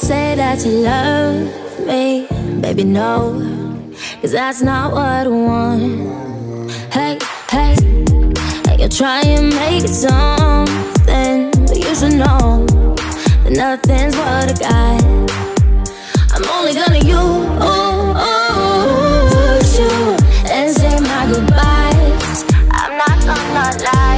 that you love me, baby, no. Cause that's not what I want. Hey, hey, and you're trying to make it something, but you should know that nothing's what I got. I'm only gonna use you and say my goodbyes. I'm not gonna lie,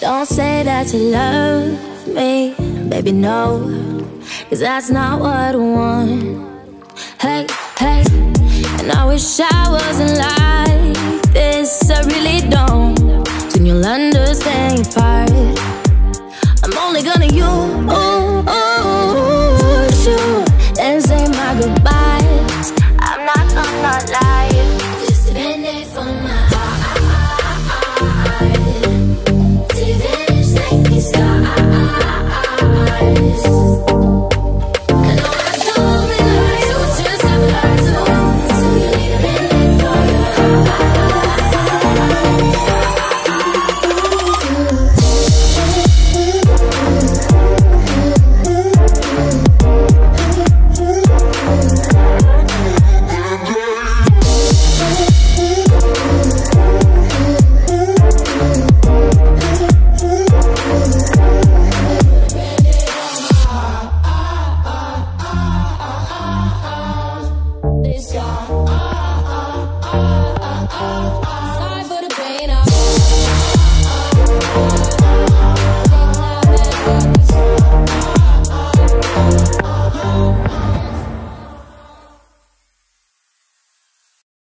Don't say that you love me, baby, no. Cause that's not what I want. Hey, hey, and I wish I wasn't like oh, oh.